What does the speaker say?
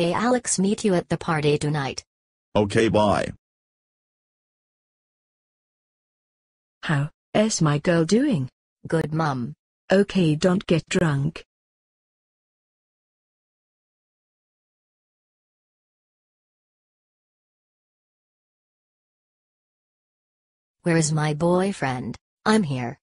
Hey Alex meet you at the party tonight. Okay bye. How is my girl doing? Good mum. Okay, don't get drunk. Where is my boyfriend? I'm here.